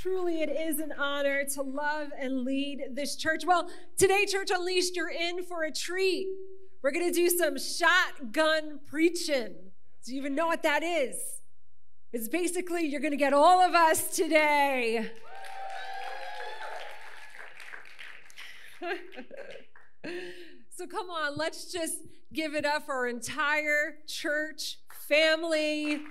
Truly, it is an honor to love and lead this church. Well, today, Church Unleashed, you're in for a treat. We're going to do some shotgun preaching. Do you even know what that is? It's basically you're going to get all of us today. so come on, let's just give it up for our entire church family.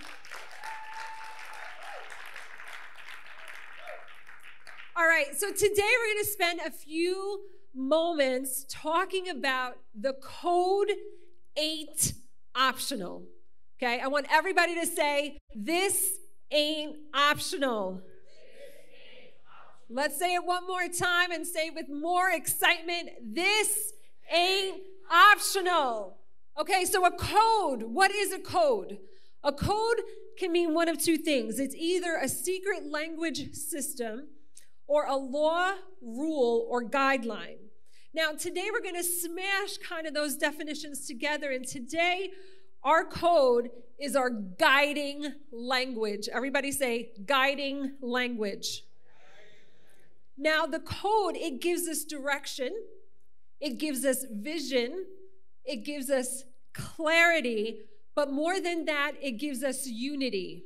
All right, so today we're going to spend a few moments talking about the code 8 optional. Okay, I want everybody to say, This ain't optional. Let's say it one more time and say with more excitement, This ain't optional. Okay, so a code, what is a code? A code can mean one of two things it's either a secret language system or a law, rule, or guideline. Now, today we're going to smash kind of those definitions together, and today our code is our guiding language. Everybody say guiding language. Now, the code, it gives us direction, it gives us vision, it gives us clarity, but more than that, it gives us unity.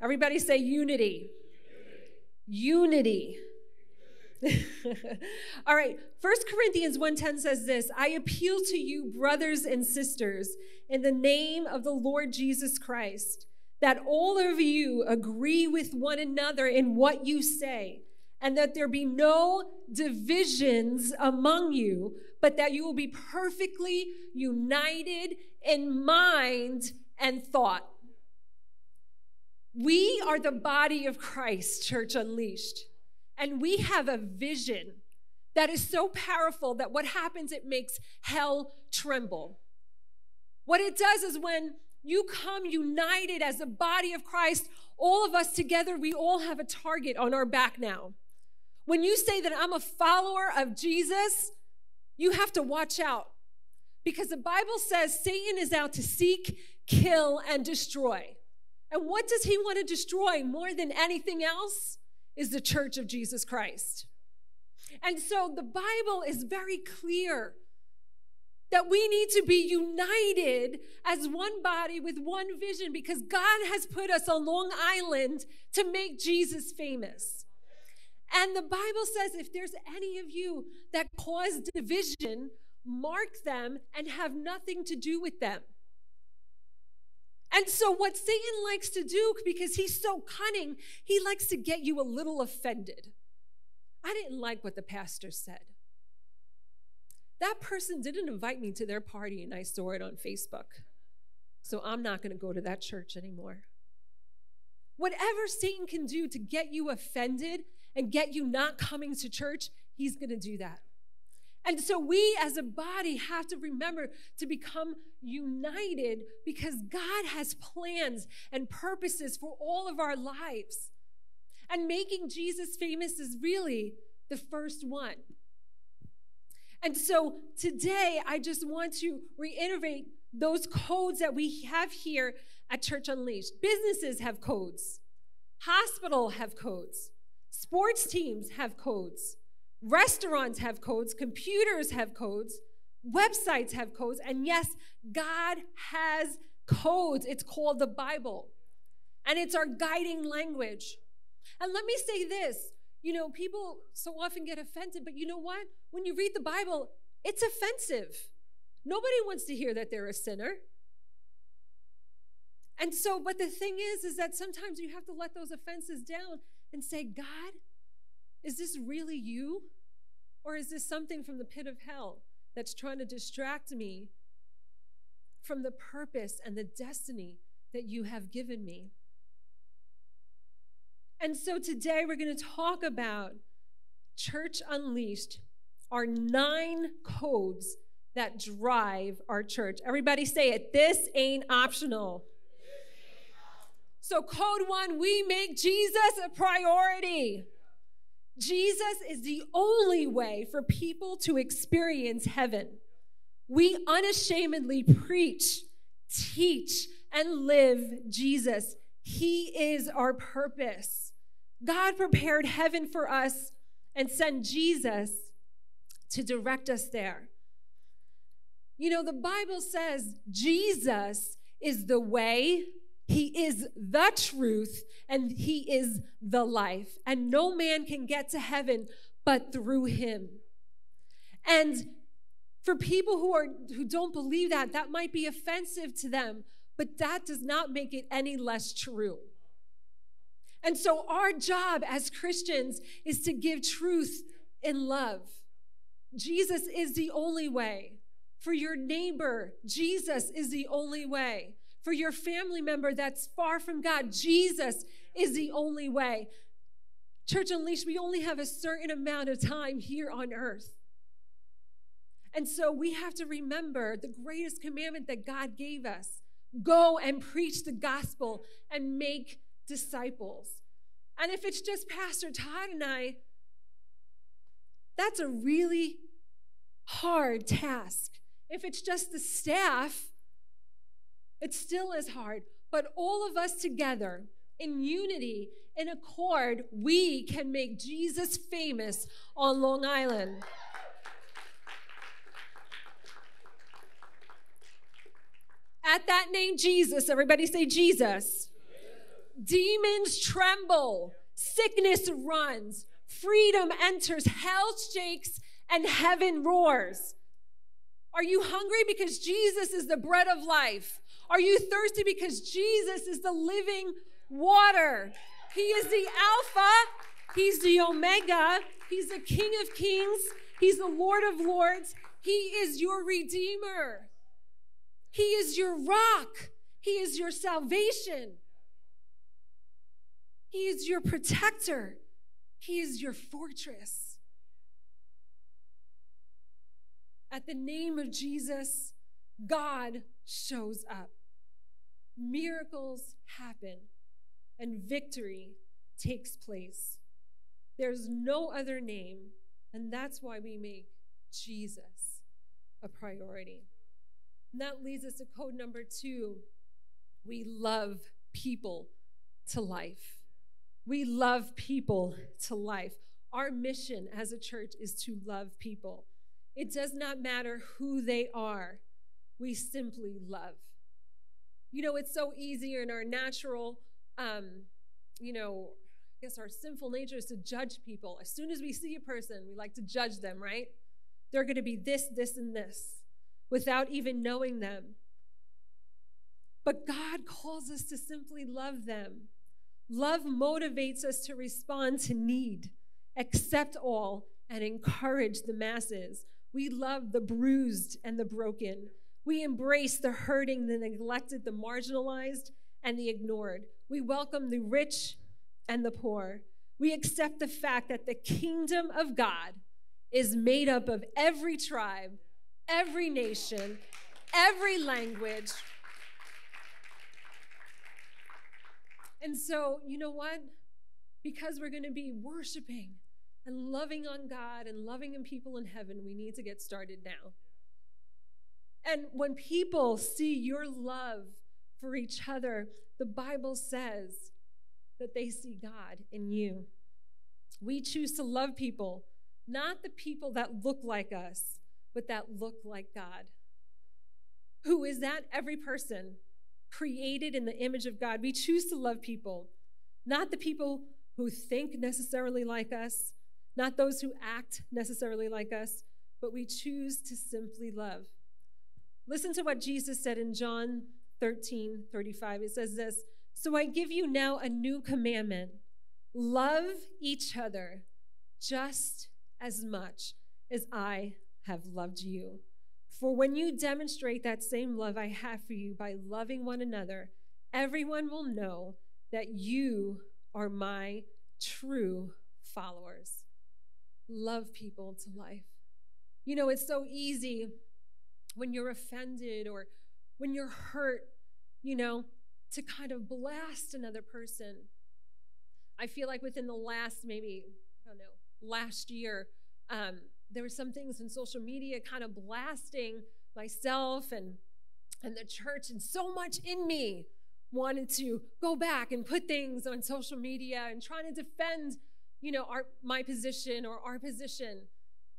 Everybody say unity unity. All right, First Corinthians 1:10 says this, I appeal to you brothers and sisters in the name of the Lord Jesus Christ that all of you agree with one another in what you say and that there be no divisions among you but that you will be perfectly united in mind and thought. We are the body of Christ, Church Unleashed, and we have a vision that is so powerful that what happens, it makes hell tremble. What it does is when you come united as the body of Christ, all of us together, we all have a target on our back now. When you say that I'm a follower of Jesus, you have to watch out because the Bible says Satan is out to seek, kill, and destroy. And what does he want to destroy more than anything else? Is the church of Jesus Christ. And so the Bible is very clear that we need to be united as one body with one vision because God has put us on Long Island to make Jesus famous. And the Bible says if there's any of you that cause division, mark them and have nothing to do with them. And so, what Satan likes to do, because he's so cunning, he likes to get you a little offended. I didn't like what the pastor said. That person didn't invite me to their party, and I saw it on Facebook. So, I'm not going to go to that church anymore. Whatever Satan can do to get you offended and get you not coming to church, he's going to do that. And so we as a body have to remember to become united because God has plans and purposes for all of our lives. And making Jesus famous is really the first one. And so today, I just want to reiterate those codes that we have here at Church Unleashed. Businesses have codes, hospital have codes, sports teams have codes. Restaurants have codes, computers have codes, websites have codes, and yes, God has codes. It's called the Bible, and it's our guiding language. And let me say this you know, people so often get offended, but you know what? When you read the Bible, it's offensive. Nobody wants to hear that they're a sinner. And so, but the thing is, is that sometimes you have to let those offenses down and say, God, is this really you? Or is this something from the pit of hell that's trying to distract me from the purpose and the destiny that you have given me? And so today we're going to talk about Church Unleashed, our nine codes that drive our church. Everybody say it. This ain't optional. So, code one, we make Jesus a priority. Jesus is the only way for people to experience heaven. We unashamedly preach, teach, and live Jesus. He is our purpose. God prepared heaven for us and sent Jesus to direct us there. You know, the Bible says Jesus is the way, He is the truth, and He is the life. And no man can get to heaven but through Him. And for people who are who don't believe that, that might be offensive to them, but that does not make it any less true. And so our job as Christians is to give truth in love. Jesus is the only way. For your neighbor, Jesus is the only way. For your family member that's far from God, Jesus is the only way. Church Unleashed, we only have a certain amount of time here on earth. And so we have to remember the greatest commandment that God gave us go and preach the gospel and make disciples. And if it's just Pastor Todd and I, that's a really hard task. If it's just the staff, it still is hard. But all of us together, in unity, in accord, we can make Jesus famous on Long Island. At that name, Jesus, everybody say Jesus. Demons tremble, sickness runs, freedom enters, hell shakes, and heaven roars. Are you hungry because Jesus is the bread of life? Are you thirsty because Jesus is the living water? He is the Alpha, He's the Omega, He's the King of Kings, He's the Lord of Lords, He is your Redeemer, He is your rock, He is your salvation, He is your protector, He is your fortress. At the name of Jesus, God shows up. Miracles happen and victory takes place. There's no other name, and that's why we make Jesus a priority. And that leads us to code number two we love people to life. We love people to life. Our mission as a church is to love people. It does not matter who they are, we simply love. You know, it's so easy in our natural, um, you know, I guess our sinful nature is to judge people. As soon as we see a person, we like to judge them, right? They're going to be this, this, and this without even knowing them. But God calls us to simply love them. Love motivates us to respond to need, accept all, and encourage the masses. We love the bruised and the broken. We embrace the hurting, the neglected, the marginalized, and the ignored. We welcome the rich and the poor. We accept the fact that the kingdom of God is made up of every tribe, every nation, every language. And so, you know what? Because we're going to be worshiping and loving on God and loving in people in heaven, we need to get started now. And when people see your love for each other, the Bible says that they see God in you. We choose to love people, not the people that look like us, but that look like God. Who is that? Every person created in the image of God. We choose to love people, not the people who think necessarily like us, not those who act necessarily like us, but we choose to simply love. Listen to what Jesus said in John 13 35. It says this So I give you now a new commandment love each other just as much as I have loved you. For when you demonstrate that same love I have for you by loving one another, everyone will know that you are my true followers love people to life. You know, it's so easy when you're offended or when you're hurt, you know, to kind of blast another person. I feel like within the last maybe, I don't know, last year, um, there were some things in social media kind of blasting myself and and the church and so much in me wanted to go back and put things on social media and trying to defend, you know, our, my position or our position.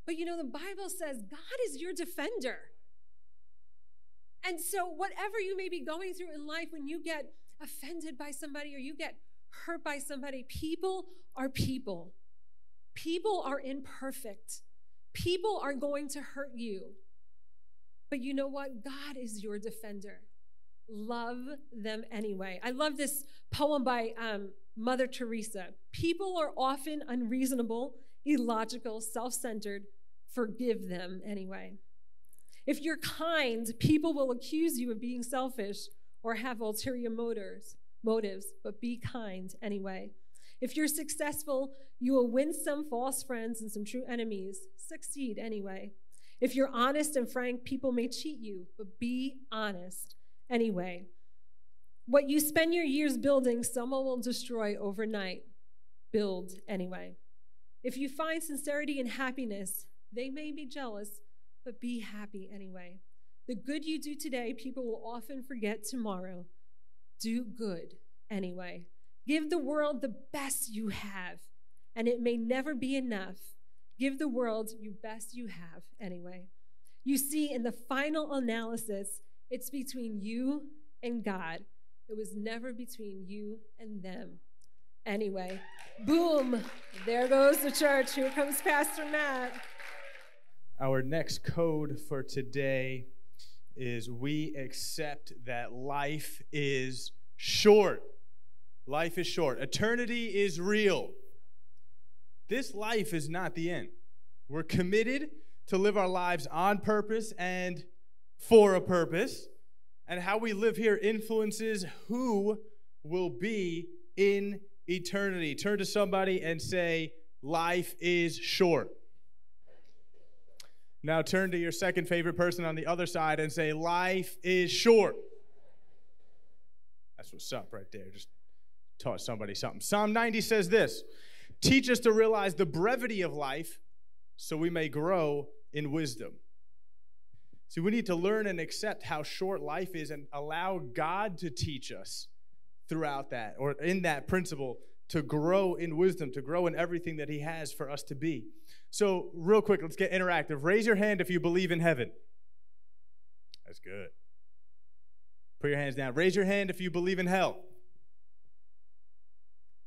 But you know, the Bible says God is your defender. And so, whatever you may be going through in life, when you get offended by somebody or you get hurt by somebody, people are people. People are imperfect. People are going to hurt you. But you know what? God is your defender. Love them anyway. I love this poem by um, Mother Teresa. People are often unreasonable, illogical, self centered. Forgive them anyway. If you're kind, people will accuse you of being selfish or have ulterior motives, motives, but be kind anyway. If you're successful, you will win some false friends and some true enemies. Succeed anyway. If you're honest and frank, people may cheat you, but be honest anyway. What you spend your years building, someone will destroy overnight. Build anyway. If you find sincerity and happiness, they may be jealous, but be happy anyway. The good you do today, people will often forget tomorrow. Do good anyway. Give the world the best you have, and it may never be enough. Give the world your best you have anyway. You see, in the final analysis, it's between you and God. It was never between you and them. Anyway, boom, there goes the church. Here comes Pastor Matt. Our next code for today is we accept that life is short. Life is short. Eternity is real. This life is not the end. We're committed to live our lives on purpose and for a purpose. And how we live here influences who will be in eternity. Turn to somebody and say, Life is short. Now turn to your second favorite person on the other side and say, Life is short. That's what's up right there. Just taught somebody something. Psalm 90 says this Teach us to realize the brevity of life so we may grow in wisdom. See, we need to learn and accept how short life is and allow God to teach us throughout that or in that principle to grow in wisdom, to grow in everything that He has for us to be. So, real quick, let's get interactive. Raise your hand if you believe in heaven. That's good. Put your hands down. Raise your hand if you believe in hell.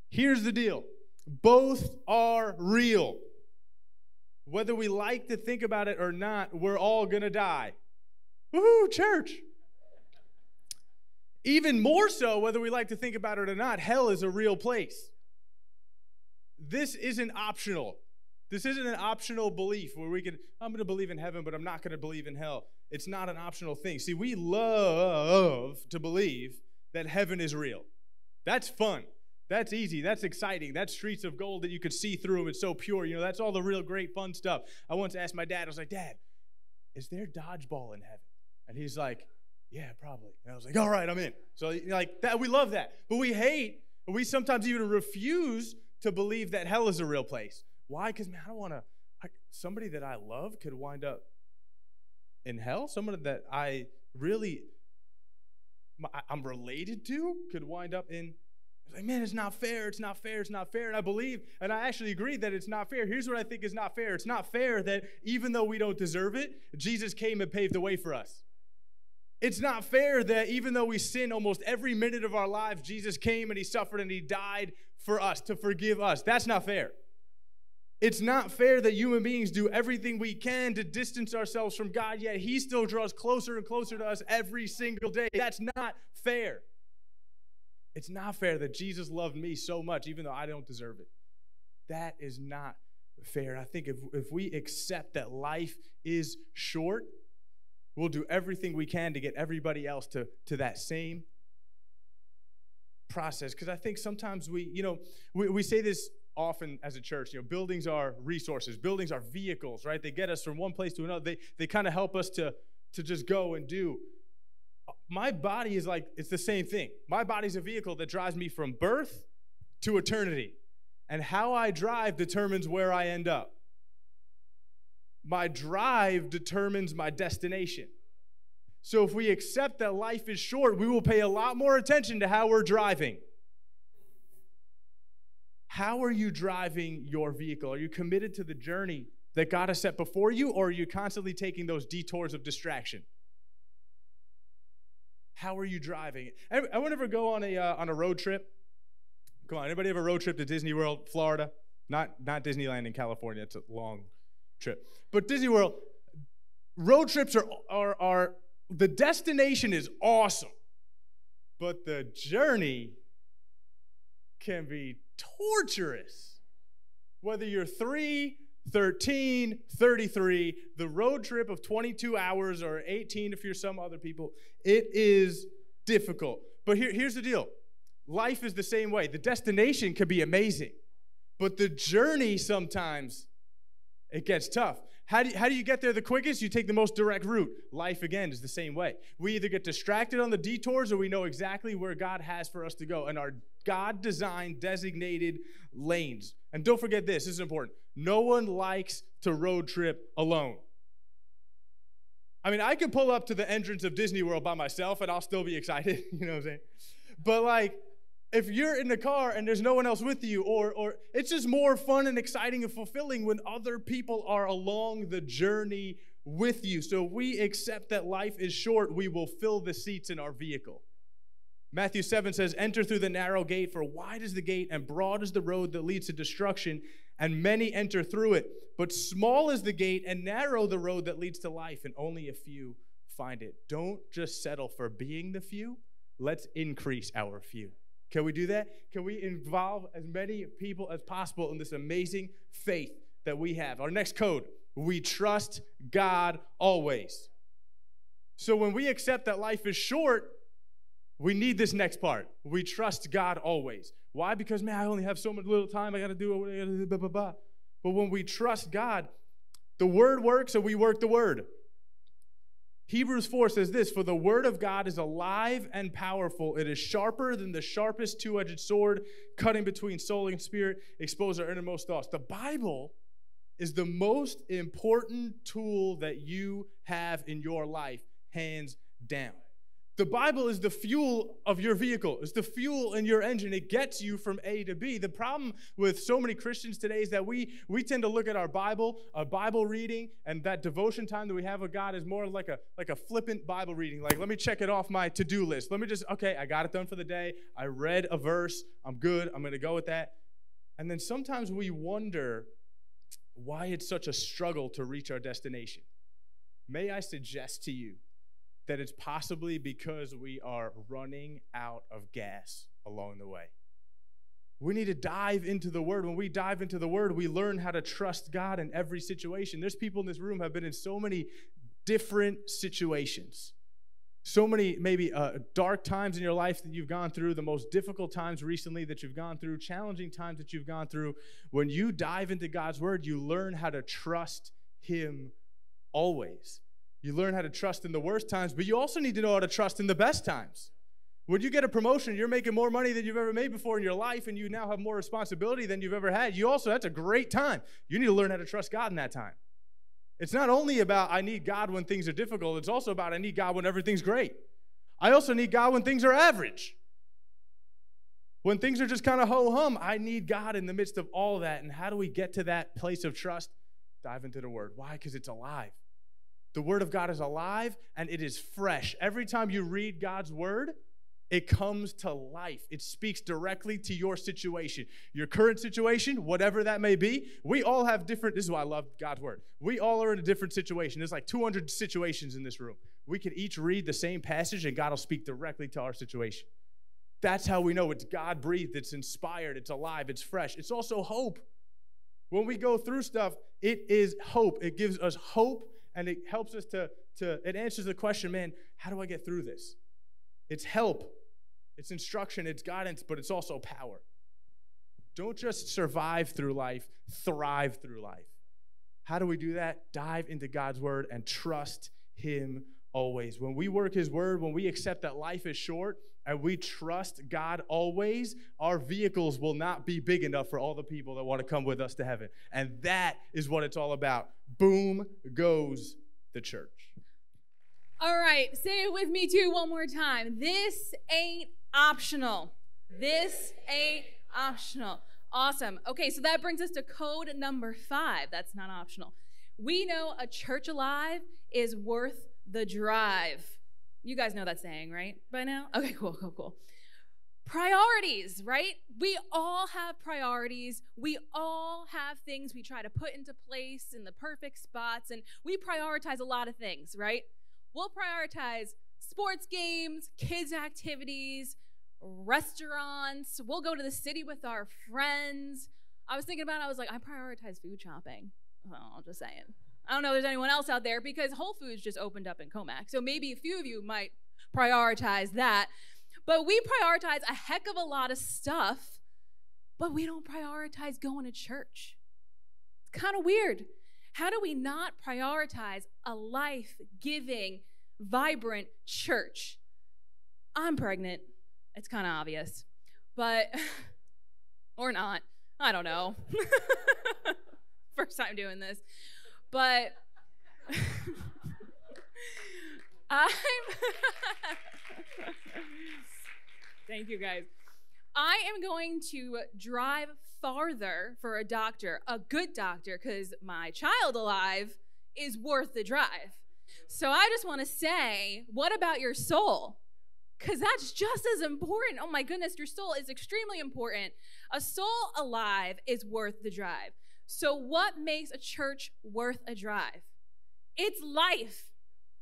Here's the deal both are real. Whether we like to think about it or not, we're all going to die. Woohoo, church. Even more so, whether we like to think about it or not, hell is a real place. This isn't optional. This isn't an optional belief where we can, I'm going to believe in heaven, but I'm not going to believe in hell. It's not an optional thing. See, we love to believe that heaven is real. That's fun. That's easy. That's exciting. That's streets of gold that you could see through it's so pure. You know, that's all the real great fun stuff. I once asked my dad, I was like, Dad, is there dodgeball in heaven? And he's like, Yeah, probably. And I was like, All right, I'm in. So, like, that, we love that. But we hate, we sometimes even refuse to believe that hell is a real place. Why? Because, man, I don't want to, somebody that I love could wind up in hell. Someone that I really, I'm related to could wind up in like, man, it's not fair. It's not fair. It's not fair. And I believe, and I actually agree that it's not fair. Here's what I think is not fair it's not fair that even though we don't deserve it, Jesus came and paved the way for us. It's not fair that even though we sin almost every minute of our lives, Jesus came and he suffered and he died for us to forgive us. That's not fair. It's not fair that human beings do everything we can to distance ourselves from God, yet he still draws closer and closer to us every single day. That's not fair. It's not fair that Jesus loved me so much, even though I don't deserve it. That is not fair. I think if, if we accept that life is short, We'll do everything we can to get everybody else to, to that same process. Because I think sometimes we, you know, we, we say this often as a church, you know, buildings are resources, buildings are vehicles, right? They get us from one place to another. They, they kind of help us to, to just go and do. My body is like, it's the same thing. My body's a vehicle that drives me from birth to eternity. And how I drive determines where I end up. My drive determines my destination. So if we accept that life is short, we will pay a lot more attention to how we're driving. How are you driving your vehicle? Are you committed to the journey that God has set before you, or are you constantly taking those detours of distraction? How are you driving? It? I would ever go on a uh, on a road trip. Come on, anybody have a road trip to Disney World, Florida? Not not Disneyland in California. It's a long trip, but Disney World. Road trips are are are the destination is awesome, but the journey can be torturous. Whether you're three, 13, 33, the road trip of 22 hours or 18 if you're some other people, it is difficult. But here, here's the deal life is the same way. The destination can be amazing, but the journey sometimes it gets tough. How do, you, how do you get there the quickest? You take the most direct route. Life, again, is the same way. We either get distracted on the detours or we know exactly where God has for us to go and our God designed, designated lanes. And don't forget this, this is important. No one likes to road trip alone. I mean, I could pull up to the entrance of Disney World by myself and I'll still be excited. you know what I'm saying? But like, if you're in the car and there's no one else with you, or, or it's just more fun and exciting and fulfilling when other people are along the journey with you. So if we accept that life is short, we will fill the seats in our vehicle. Matthew 7 says, Enter through the narrow gate, for wide is the gate and broad is the road that leads to destruction, and many enter through it. But small is the gate and narrow the road that leads to life, and only a few find it. Don't just settle for being the few, let's increase our few. Can we do that? Can we involve as many people as possible in this amazing faith that we have? Our next code we trust God always. So when we accept that life is short, we need this next part. We trust God always. Why? Because, man, I only have so much little time. I got to do what I got to do, blah, blah, blah. But when we trust God, the word works, and we work the word. Hebrews 4 says this For the word of God is alive and powerful. It is sharper than the sharpest two edged sword, cutting between soul and spirit, expose our innermost thoughts. The Bible is the most important tool that you have in your life, hands down. The Bible is the fuel of your vehicle. It's the fuel in your engine. It gets you from A to B. The problem with so many Christians today is that we we tend to look at our Bible, a Bible reading, and that devotion time that we have with God is more like a like a flippant Bible reading. Like, let me check it off my to-do list. Let me just okay, I got it done for the day. I read a verse. I'm good. I'm going to go with that. And then sometimes we wonder why it's such a struggle to reach our destination. May I suggest to you that it's possibly because we are running out of gas along the way. We need to dive into the word. When we dive into the word, we learn how to trust God in every situation. There's people in this room have been in so many different situations. So many maybe uh, dark times in your life that you've gone through, the most difficult times recently that you've gone through, challenging times that you've gone through. When you dive into God's word, you learn how to trust Him always. You learn how to trust in the worst times, but you also need to know how to trust in the best times. When you get a promotion, you're making more money than you've ever made before in your life, and you now have more responsibility than you've ever had. You also, that's a great time. You need to learn how to trust God in that time. It's not only about I need God when things are difficult, it's also about I need God when everything's great. I also need God when things are average. When things are just kind of ho hum, I need God in the midst of all that. And how do we get to that place of trust? Dive into the Word. Why? Because it's alive. The Word of God is alive and it is fresh. Every time you read God's Word, it comes to life. It speaks directly to your situation, your current situation, whatever that may be. We all have different, this is why I love God's Word. We all are in a different situation. There's like 200 situations in this room. We can each read the same passage and God will speak directly to our situation. That's how we know it's God breathed, it's inspired, it's alive, it's fresh. It's also hope. When we go through stuff, it is hope. It gives us hope and it helps us to, to it answers the question, man, how do I get through this? It's help, it's instruction, it's guidance, but it's also power. Don't just survive through life, thrive through life. How do we do that? Dive into God's word and trust Him always. When we work His word, when we accept that life is short and we trust God always, our vehicles will not be big enough for all the people that want to come with us to heaven. And that is what it's all about. Boom goes the church. All right, say it with me too one more time. This ain't optional. This ain't optional. Awesome. Okay, so that brings us to code number five. That's not optional. We know a church alive is worth the drive. You guys know that saying, right? By now? Okay, cool, cool, cool. Priorities, right? We all have priorities. We all have things we try to put into place in the perfect spots, and we prioritize a lot of things, right? We'll prioritize sports games, kids' activities, restaurants. We'll go to the city with our friends. I was thinking about it, I was like, I prioritize food shopping. Well, I'm just saying. I don't know if there's anyone else out there because Whole Foods just opened up in Commack. So maybe a few of you might prioritize that. But we prioritize a heck of a lot of stuff, but we don't prioritize going to church. It's kind of weird. How do we not prioritize a life giving, vibrant church? I'm pregnant. It's kind of obvious, but, or not. I don't know. First time doing this. But I'm. Thank you guys. I am going to drive farther for a doctor, a good doctor, because my child alive is worth the drive. So I just want to say, what about your soul? Because that's just as important. Oh my goodness, your soul is extremely important. A soul alive is worth the drive. So, what makes a church worth a drive? It's life,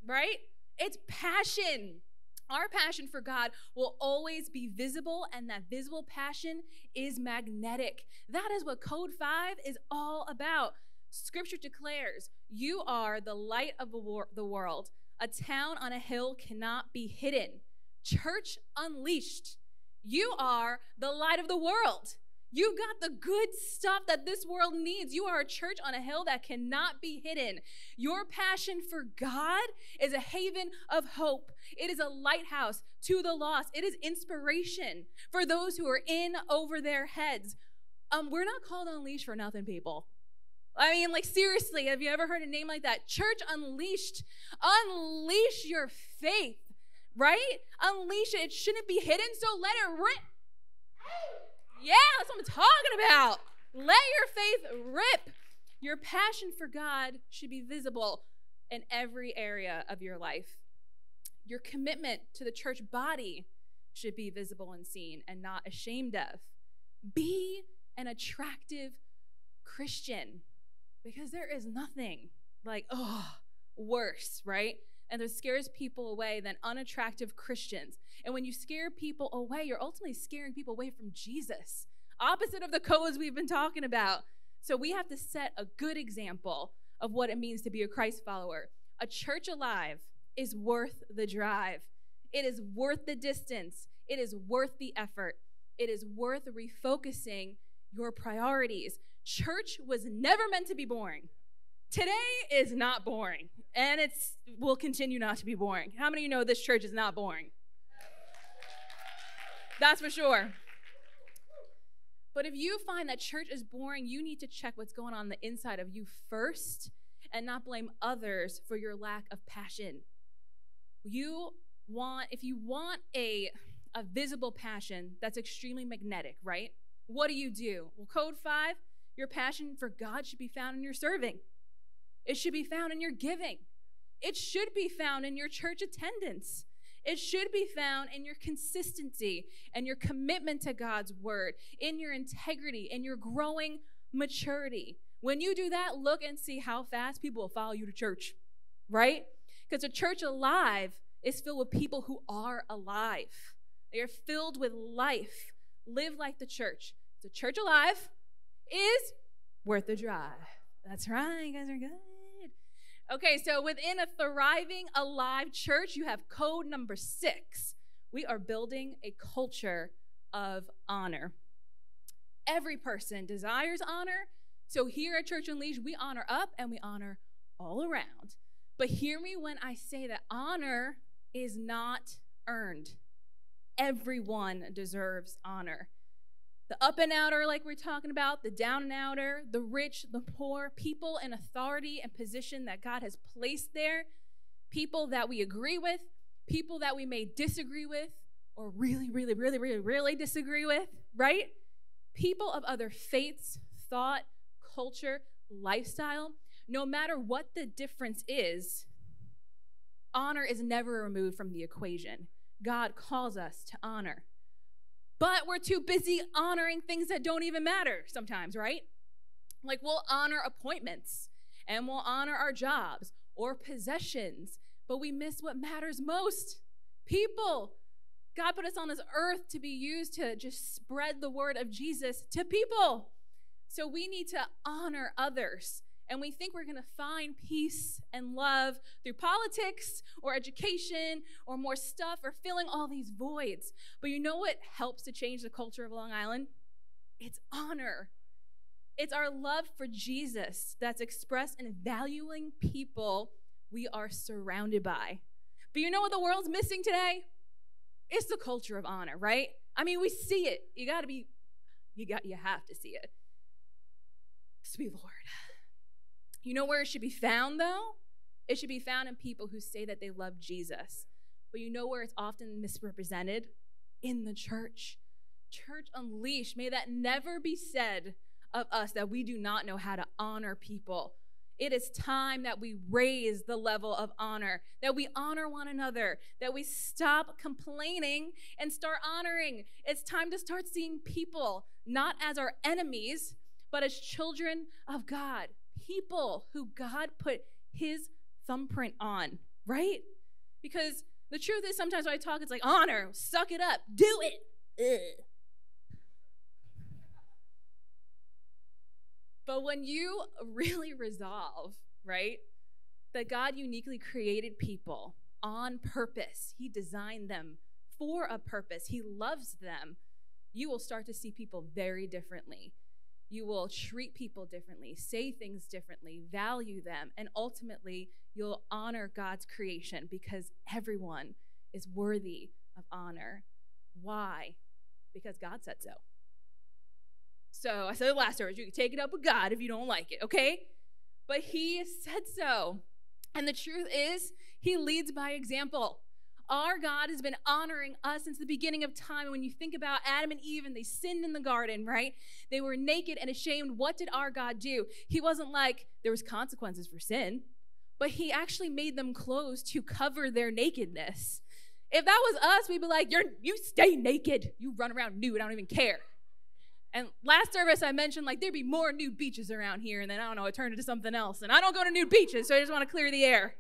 right? It's passion. Our passion for God will always be visible, and that visible passion is magnetic. That is what Code 5 is all about. Scripture declares, You are the light of the world. A town on a hill cannot be hidden. Church Unleashed, you are the light of the world. You got the good stuff that this world needs. You are a church on a hill that cannot be hidden. Your passion for God is a haven of hope. It is a lighthouse to the lost. It is inspiration for those who are in over their heads. Um, we're not called Unleashed for nothing, people. I mean, like, seriously, have you ever heard a name like that? Church Unleashed. Unleash your faith, right? Unleash it. It shouldn't be hidden, so let it rip. Yeah, that's what I'm talking about. Let your faith rip. Your passion for God should be visible in every area of your life. Your commitment to the church body should be visible and seen and not ashamed of. Be an attractive Christian because there is nothing like, oh, worse, right? And that scares people away than unattractive Christians. And when you scare people away, you're ultimately scaring people away from Jesus, opposite of the codes we've been talking about. So we have to set a good example of what it means to be a Christ follower. A church alive is worth the drive, it is worth the distance, it is worth the effort, it is worth refocusing your priorities. Church was never meant to be boring. Today is not boring, and it's will continue not to be boring. How many of you know this church is not boring? That's for sure. But if you find that church is boring, you need to check what's going on, on the inside of you first and not blame others for your lack of passion. You want, if you want a, a visible passion that's extremely magnetic, right? What do you do? Well, code five, your passion for God should be found in your serving. It should be found in your giving. It should be found in your church attendance. It should be found in your consistency and your commitment to God's word, in your integrity, in your growing maturity. When you do that, look and see how fast people will follow you to church, right? Because a church alive is filled with people who are alive. They are filled with life. Live like the church. The church alive is worth the drive. That's right. You guys are good. Okay, so within a thriving, alive church, you have code number six. We are building a culture of honor. Every person desires honor. So here at Church Unleashed, we honor up and we honor all around. But hear me when I say that honor is not earned. Everyone deserves honor the up and outer, like we're talking about, the down and outer, the rich, the poor, people in authority and position that God has placed there. people that we agree with, people that we may disagree with, or really, really, really, really, really disagree with, right? People of other faiths, thought, culture, lifestyle, no matter what the difference is, honor is never removed from the equation. God calls us to honor. But we're too busy honoring things that don't even matter sometimes, right? Like we'll honor appointments and we'll honor our jobs or possessions, but we miss what matters most people. God put us on this earth to be used to just spread the word of Jesus to people. So we need to honor others. And we think we're going to find peace and love through politics or education or more stuff or filling all these voids. But you know what helps to change the culture of Long Island? It's honor. It's our love for Jesus that's expressed in valuing people we are surrounded by. But you know what the world's missing today? It's the culture of honor, right? I mean, we see it. You got to be you got you have to see it. Sweet Lord. You know where it should be found though? It should be found in people who say that they love Jesus. But you know where it's often misrepresented? In the church. Church unleashed. May that never be said of us that we do not know how to honor people. It is time that we raise the level of honor, that we honor one another, that we stop complaining and start honoring. It's time to start seeing people not as our enemies, but as children of God, people who God put his thumbprint on, right? Because the truth is, sometimes when I talk, it's like honor, suck it up, do it. Ugh. But when you really resolve, right, that God uniquely created people on purpose, He designed them for a purpose, He loves them, you will start to see people very differently. You will treat people differently, say things differently, value them, and ultimately you'll honor God's creation because everyone is worthy of honor. Why? Because God said so. So I said the last service, you can take it up with God if you don't like it, okay? But he said so. And the truth is, he leads by example. Our God has been honoring us since the beginning of time. And when you think about Adam and Eve and they sinned in the garden, right? They were naked and ashamed. What did our God do? He wasn't like there was consequences for sin, but he actually made them clothes to cover their nakedness. If that was us, we'd be like, You're you stay naked. You run around nude. I don't even care. And last service, I mentioned like there'd be more nude beaches around here, and then I don't know, it turned into something else. And I don't go to nude beaches, so I just want to clear the air.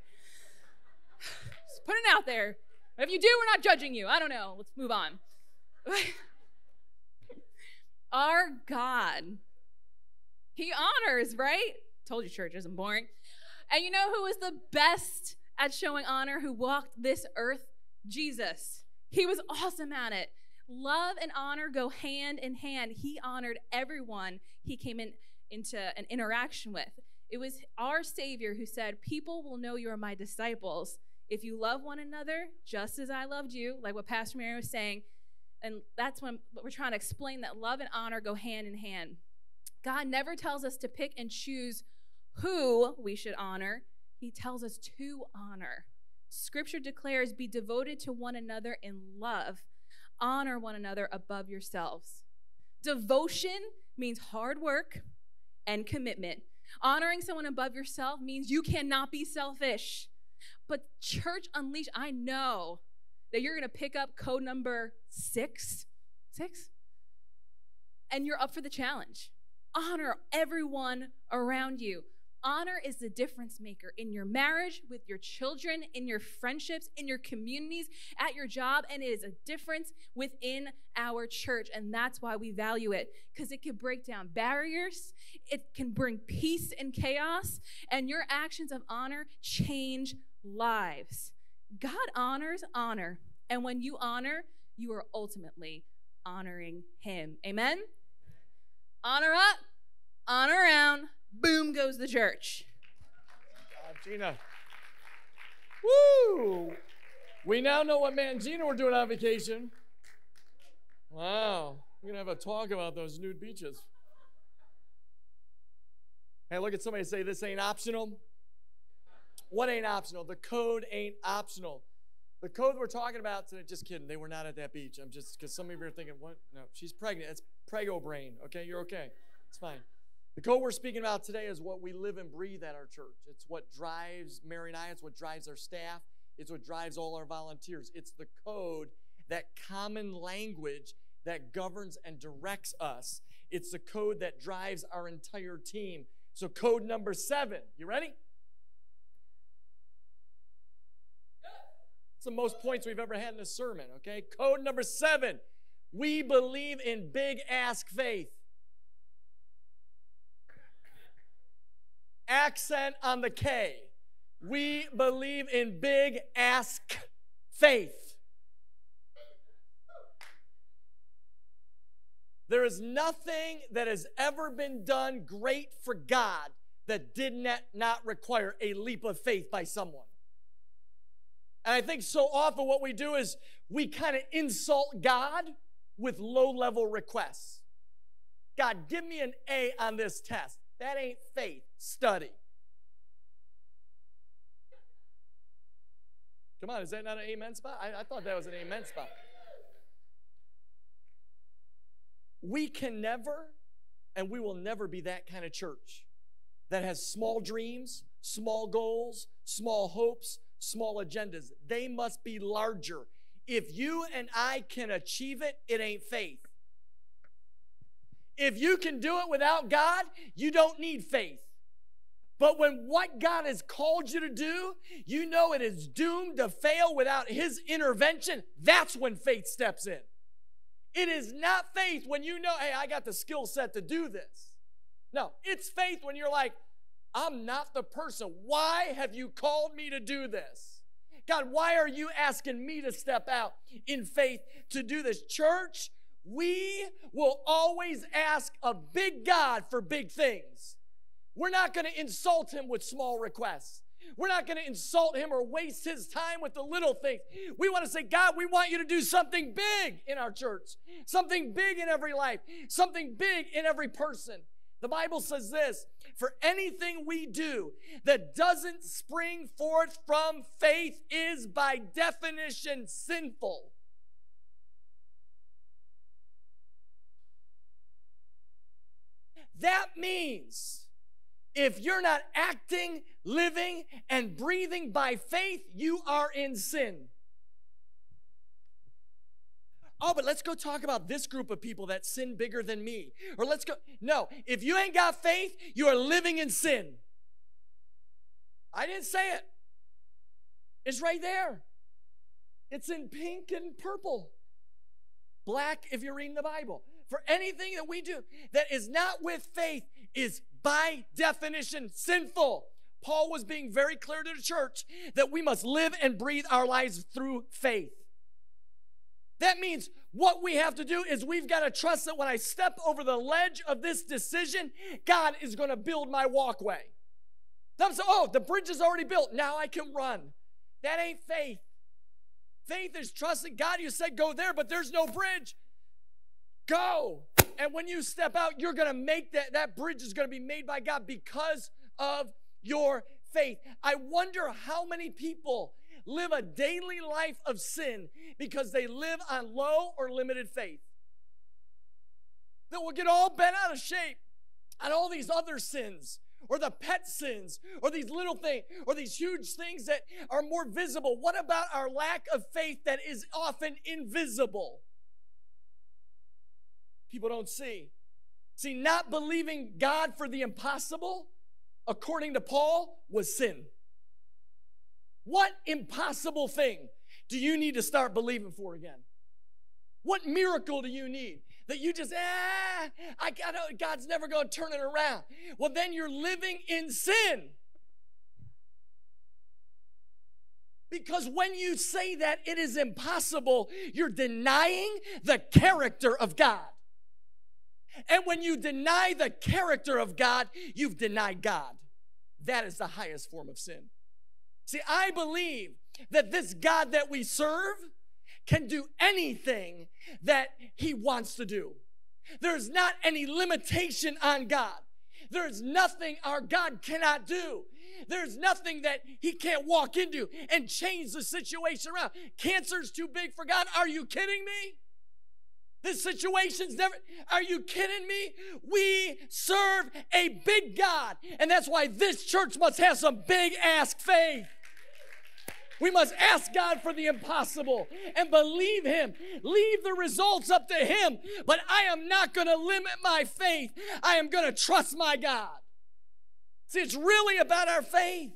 just put it out there. If you do, we're not judging you. I don't know. Let's move on. Our God, He honors, right? Told you church isn't boring. And you know who was the best at showing honor who walked this earth? Jesus. He was awesome at it. Love and honor go hand in hand. He honored everyone he came in, into an interaction with. It was our Savior who said, People will know you are my disciples if you love one another just as I loved you, like what Pastor Mary was saying. And that's when we're trying to explain that love and honor go hand in hand. God never tells us to pick and choose who we should honor, He tells us to honor. Scripture declares, Be devoted to one another in love honor one another above yourselves. Devotion means hard work and commitment. Honoring someone above yourself means you cannot be selfish. But Church Unleashed, I know that you're going to pick up code number six, six, and you're up for the challenge. Honor everyone around you. Honor is the difference maker in your marriage, with your children, in your friendships, in your communities, at your job, and it is a difference within our church. And that's why we value it because it can break down barriers, it can bring peace and chaos, and your actions of honor change lives. God honors honor, and when you honor, you are ultimately honoring Him. Amen? Honor up, honor around boom goes the church. Uh, Gina. Woo! We now know what man Gina we're doing on vacation. Wow. We're going to have a talk about those nude beaches. Hey, look at somebody say, This ain't optional. What ain't optional? The code ain't optional. The code we're talking about today, just kidding, they were not at that beach. I'm just, because some of you are thinking, what? No, she's pregnant. It's prego brain, okay? You're okay. It's fine. The code we're speaking about today is what we live and breathe at our church. It's what drives Mary and I, it's what drives our staff, it's what drives all our volunteers. It's the code, that common language that governs and directs us. It's the code that drives our entire team. So, code number seven, you ready? It's the most points we've ever had in a sermon, okay? Code number seven we believe in big ask faith. Accent on the K. We believe in big ask faith. There is nothing that has ever been done great for God that did not, not require a leap of faith by someone. And I think so often what we do is we kind of insult God with low level requests. God, give me an A on this test. That ain't faith. Study. Come on, is that not an amen spot? I, I thought that was an amen spot. We can never, and we will never be that kind of church that has small dreams, small goals, small hopes, small agendas. They must be larger. If you and I can achieve it, it ain't faith. If you can do it without God, you don't need faith. But when what God has called you to do, you know it is doomed to fail without His intervention, that's when faith steps in. It is not faith when you know, hey, I got the skill set to do this. No, it's faith when you're like, I'm not the person. Why have you called me to do this? God, why are you asking me to step out in faith to do this? Church, we will always ask a big God for big things. We're not going to insult him with small requests. We're not going to insult him or waste his time with the little things. We want to say, God, we want you to do something big in our church, something big in every life, something big in every person. The Bible says this for anything we do that doesn't spring forth from faith is by definition sinful. That means if you're not acting, living, and breathing by faith, you are in sin. Oh, but let's go talk about this group of people that sin bigger than me. Or let's go. No, if you ain't got faith, you are living in sin. I didn't say it. It's right there. It's in pink and purple. Black if you're reading the Bible. For anything that we do that is not with faith is by definition sinful. Paul was being very clear to the church that we must live and breathe our lives through faith. That means what we have to do is we've got to trust that when I step over the ledge of this decision, God is going to build my walkway. Some say, oh, the bridge is already built. Now I can run. That ain't faith. Faith is trusting God. You said go there, but there's no bridge. Go. And when you step out, you're going to make that, that bridge is going to be made by God because of your faith. I wonder how many people live a daily life of sin because they live on low or limited faith. That will get all bent out of shape on all these other sins or the pet sins or these little things or these huge things that are more visible. What about our lack of faith that is often invisible? people don't see. See, not believing God for the impossible, according to Paul, was sin. What impossible thing do you need to start believing for again? What miracle do you need? That you just, ah, I gotta, God's never going to turn it around. Well, then you're living in sin. Because when you say that it is impossible, you're denying the character of God. And when you deny the character of God, you've denied God. That is the highest form of sin. See, I believe that this God that we serve can do anything that he wants to do. There's not any limitation on God. There's nothing our God cannot do. There's nothing that He can't walk into and change the situation around. Cancer's too big for God. Are you kidding me? This situation's never, are you kidding me? We serve a big God. And that's why this church must have some big ass faith. We must ask God for the impossible and believe Him. Leave the results up to Him. But I am not going to limit my faith. I am going to trust my God. See, it's really about our faith.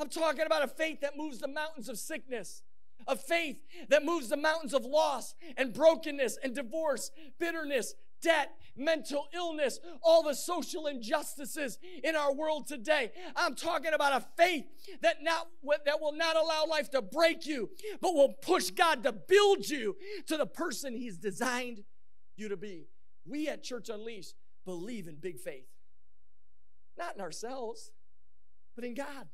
I'm talking about a faith that moves the mountains of sickness a faith that moves the mountains of loss and brokenness and divorce, bitterness, debt, mental illness, all the social injustices in our world today. I'm talking about a faith that not that will not allow life to break you, but will push God to build you to the person he's designed you to be. We at Church Unleashed believe in big faith. Not in ourselves, but in God.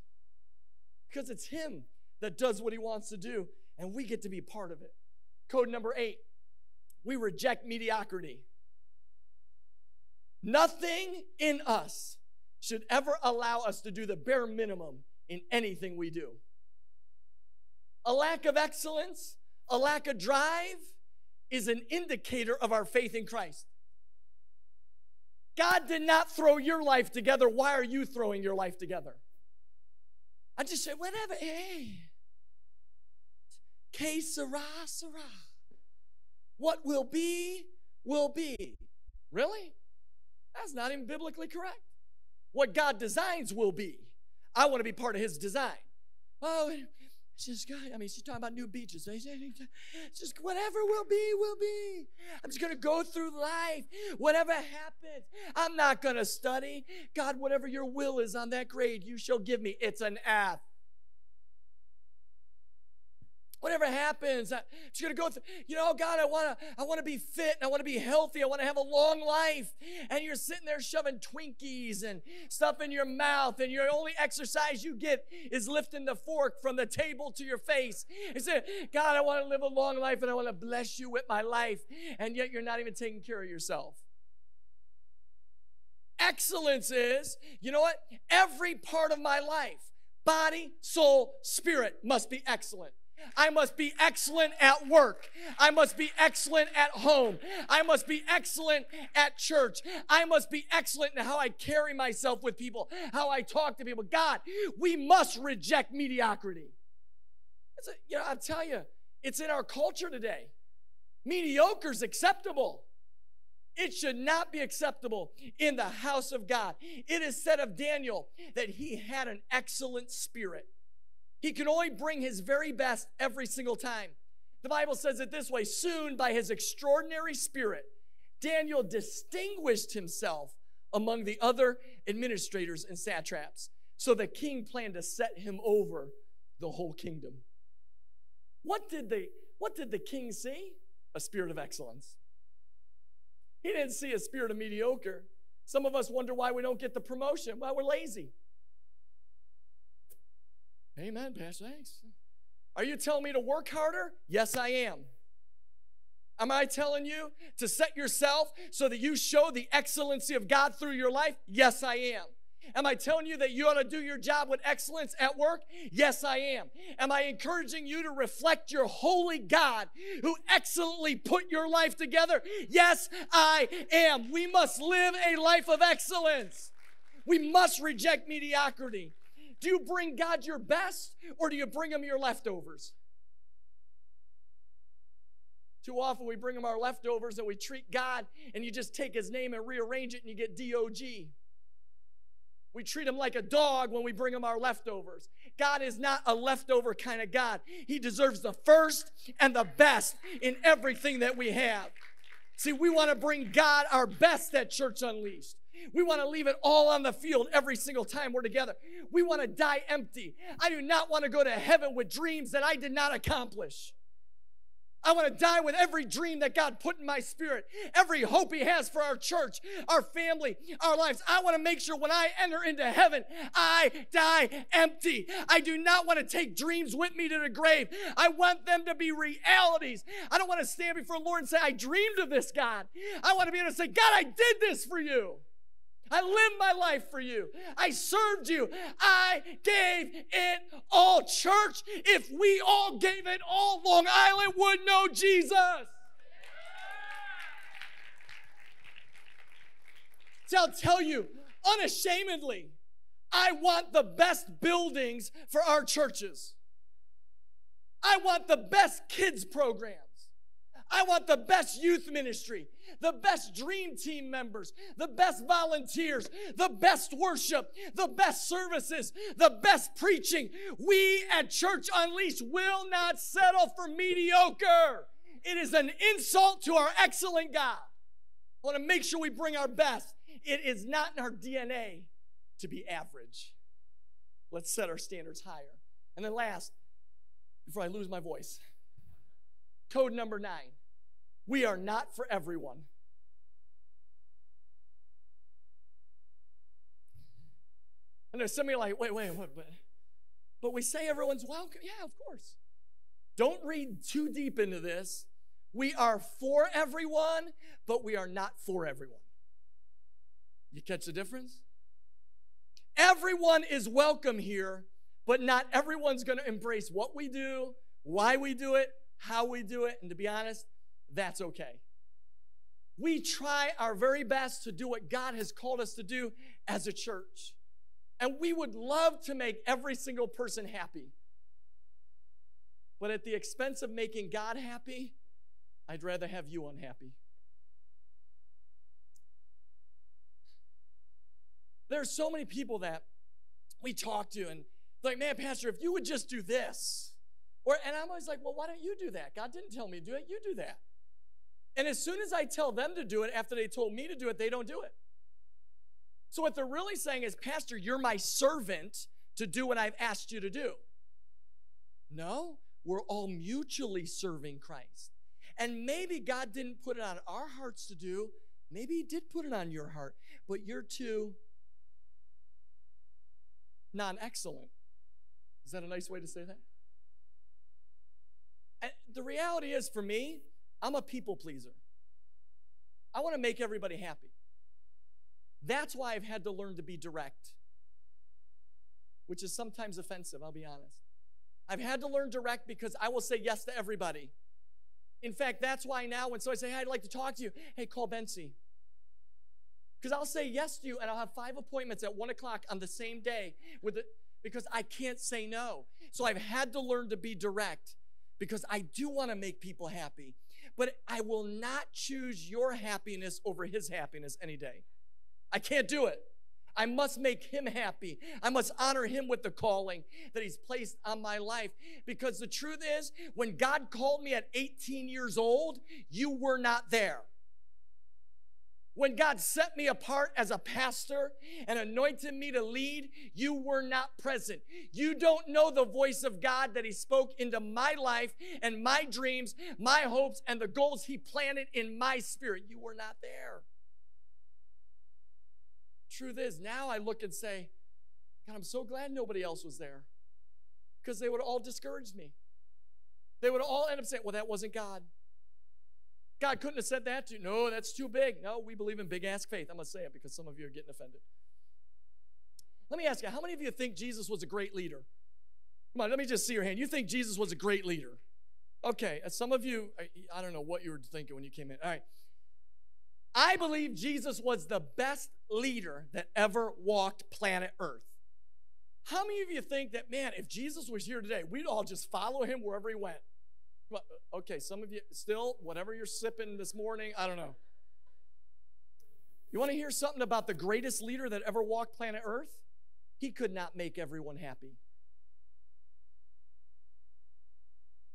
Because it's him that does what he wants to do, and we get to be part of it. Code number eight we reject mediocrity. Nothing in us should ever allow us to do the bare minimum in anything we do. A lack of excellence, a lack of drive is an indicator of our faith in Christ. God did not throw your life together. Why are you throwing your life together? I just say, whatever, hey. Que sera, sera. What will be, will be. Really? That's not even biblically correct. What God designs will be. I want to be part of His design. Oh, it's just. I mean, she's talking about new beaches. It's just whatever will be, will be. I'm just going to go through life. Whatever happens, I'm not going to study. God, whatever your will is on that grade, you shall give me. It's an F. Whatever happens, I'm just gonna go through. You know, God, I wanna, I wanna be fit and I wanna be healthy. I wanna have a long life. And you're sitting there shoving Twinkies and stuff in your mouth, and your only exercise you get is lifting the fork from the table to your face. And say, God, I wanna live a long life and I wanna bless you with my life. And yet you're not even taking care of yourself. Excellence is, you know what? Every part of my life, body, soul, spirit, must be excellent. I must be excellent at work. I must be excellent at home. I must be excellent at church. I must be excellent in how I carry myself with people, how I talk to people. God, we must reject mediocrity. A, you know, i tell you, it's in our culture today. Mediocre is acceptable. It should not be acceptable in the house of God. It is said of Daniel that he had an excellent spirit. He can only bring his very best every single time. The Bible says it this way soon, by his extraordinary spirit, Daniel distinguished himself among the other administrators and satraps. So the king planned to set him over the whole kingdom. What did the, what did the king see? A spirit of excellence. He didn't see a spirit of mediocre. Some of us wonder why we don't get the promotion. Well, we're lazy. Amen, Pastor. Thanks. Are you telling me to work harder? Yes, I am. Am I telling you to set yourself so that you show the excellency of God through your life? Yes, I am. Am I telling you that you ought to do your job with excellence at work? Yes, I am. Am I encouraging you to reflect your holy God who excellently put your life together? Yes, I am. We must live a life of excellence. We must reject mediocrity. Do you bring God your best or do you bring Him your leftovers? Too often we bring Him our leftovers and we treat God and you just take His name and rearrange it and you get DOG. We treat him like a dog when we bring him our leftovers. God is not a leftover kind of God. He deserves the first and the best in everything that we have. See, we want to bring God our best at Church Unleashed. We want to leave it all on the field every single time we're together. We want to die empty. I do not want to go to heaven with dreams that I did not accomplish. I want to die with every dream that God put in my spirit, every hope He has for our church, our family, our lives. I want to make sure when I enter into heaven, I die empty. I do not want to take dreams with me to the grave. I want them to be realities. I don't want to stand before the Lord and say, I dreamed of this, God. I want to be able to say, God, I did this for you. I lived my life for you. I served you. I gave it all. Church, if we all gave it all, Long Island would know Jesus. I'll tell you unashamedly, I want the best buildings for our churches. I want the best kids programs. I want the best youth ministry, the best dream team members, the best volunteers, the best worship, the best services, the best preaching. We at Church Unleashed will not settle for mediocre. It is an insult to our excellent God. I want to make sure we bring our best. It is not in our DNA to be average. Let's set our standards higher. And then, last, before I lose my voice, code number nine we are not for everyone. And there's some of you like, wait, wait, wait, but, but we say everyone's welcome. Yeah, of course. Don't read too deep into this. We are for everyone, but we are not for everyone. You catch the difference? Everyone is welcome here, but not everyone's going to embrace what we do, why we do it, how we do it. And to be honest, that's okay. We try our very best to do what God has called us to do as a church. And we would love to make every single person happy. But at the expense of making God happy, I'd rather have you unhappy. There are so many people that we talk to, and like, man, Pastor, if you would just do this. Or, and I'm always like, well, why don't you do that? God didn't tell me to do it, you do that. And as soon as I tell them to do it after they told me to do it, they don't do it. So, what they're really saying is, Pastor, you're my servant to do what I've asked you to do. No, we're all mutually serving Christ. And maybe God didn't put it on our hearts to do, maybe He did put it on your heart, but you're too non excellent. Is that a nice way to say that? The reality is, for me, I'm a people pleaser. I want to make everybody happy. That's why I've had to learn to be direct, which is sometimes offensive, I'll be honest. I've had to learn direct because I will say yes to everybody. In fact, that's why now when somebody say, hey, I'd like to talk to you, hey, call Bency. Because I'll say yes to you and I'll have five appointments at one o'clock on the same day with it because I can't say no. So I've had to learn to be direct because I do want to make people happy. But I will not choose your happiness over his happiness any day. I can't do it. I must make him happy. I must honor him with the calling that he's placed on my life. Because the truth is, when God called me at 18 years old, you were not there. When God set me apart as a pastor and anointed me to lead, you were not present. You don't know the voice of God that He spoke into my life and my dreams, my hopes, and the goals He planted in my spirit. You were not there. Truth is, now I look and say, God, I'm so glad nobody else was there because they would all discourage me. They would all end up saying, Well, that wasn't God. God couldn't have said that to you. No, that's too big. No, we believe in big ass faith. I'm going to say it because some of you are getting offended. Let me ask you, how many of you think Jesus was a great leader? Come on, let me just see your hand. You think Jesus was a great leader? Okay, uh, some of you, I, I don't know what you were thinking when you came in. All right. I believe Jesus was the best leader that ever walked planet Earth. How many of you think that, man, if Jesus was here today, we'd all just follow him wherever he went? Uh, okay, some of you still, whatever you're sipping this morning, I don't know. You want to hear something about the greatest leader that ever walked planet Earth? He could not make everyone happy.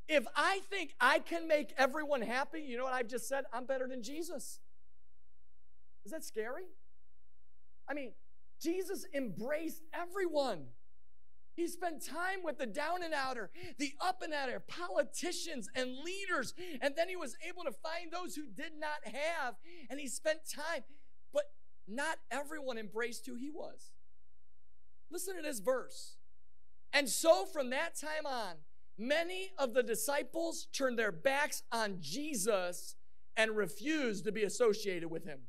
If I think I can make everyone happy, you know what I've just said? I'm better than Jesus. Is that scary? I mean, Jesus embraced everyone. He spent time with the down and outer, the up and outer, politicians and leaders. And then he was able to find those who did not have. And he spent time. But not everyone embraced who he was. Listen to this verse. And so from that time on, many of the disciples turned their backs on Jesus and refused to be associated with him.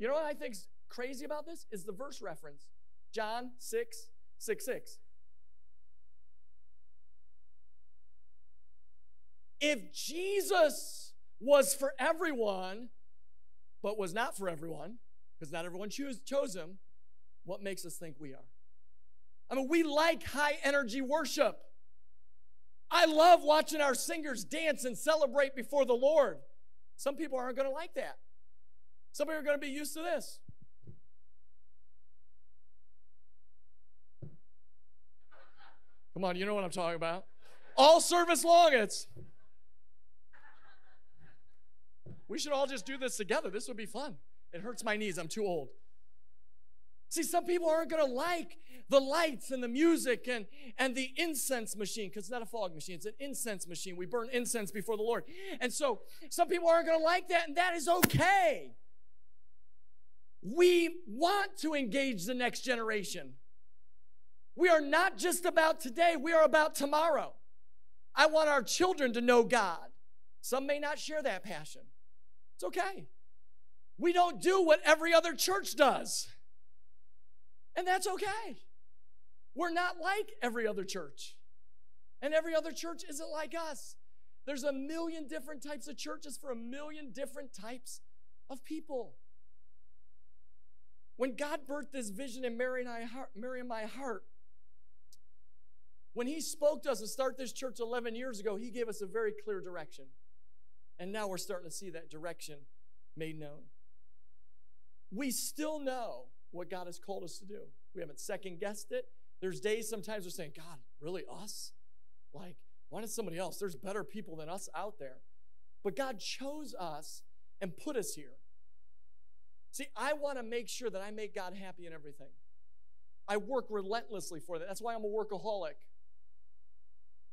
You know what I think's crazy about this? Is the verse reference. John 6, 6, 6. If Jesus was for everyone, but was not for everyone, because not everyone choose, chose him, what makes us think we are? I mean, we like high energy worship. I love watching our singers dance and celebrate before the Lord. Some people aren't going to like that. Some people are going to be used to this. Come on, you know what I'm talking about. All service long, it's. We should all just do this together. This would be fun. It hurts my knees. I'm too old. See, some people aren't going to like the lights and the music and, and the incense machine, because it's not a fog machine, it's an incense machine. We burn incense before the Lord. And so some people aren't going to like that, and that is okay. We want to engage the next generation. We are not just about today, we are about tomorrow. I want our children to know God. Some may not share that passion. It's okay. We don't do what every other church does. And that's okay. We're not like every other church. And every other church isn't like us. There's a million different types of churches for a million different types of people. When God birthed this vision in Mary and, I, Mary and my heart, when He spoke to us to start this church 11 years ago, He gave us a very clear direction. And now we're starting to see that direction made known. We still know what God has called us to do. We haven't second guessed it. There's days sometimes we're saying, God, really us? Like, why not somebody else? There's better people than us out there. But God chose us and put us here. See, I want to make sure that I make God happy in everything. I work relentlessly for that. That's why I'm a workaholic.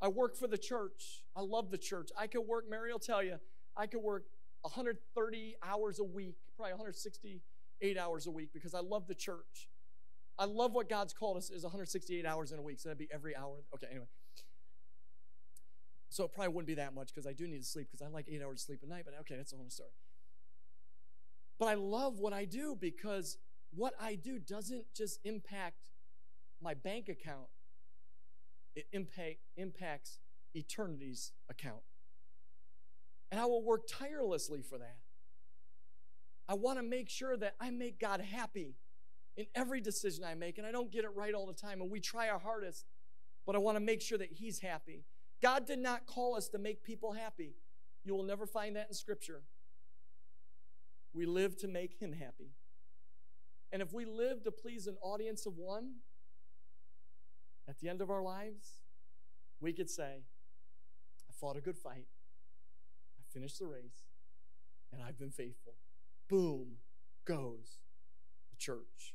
I work for the church. I love the church. I could work, Mary will tell you, I could work 130 hours a week, probably 168 hours a week because I love the church. I love what God's called us is 168 hours in a week. So that'd be every hour. Okay, anyway. So it probably wouldn't be that much because I do need to sleep because I like eight hours of sleep a night, but okay, that's a whole story. But I love what I do because what I do doesn't just impact my bank account, it impact, impacts eternity's account. And I will work tirelessly for that. I want to make sure that I make God happy in every decision I make, and I don't get it right all the time, and we try our hardest, but I want to make sure that He's happy. God did not call us to make people happy. You will never find that in Scripture. We live to make Him happy. And if we live to please an audience of one, at the end of our lives, we could say, I fought a good fight, I finished the race, and I've been faithful. Boom goes the church.